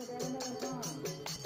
何だろう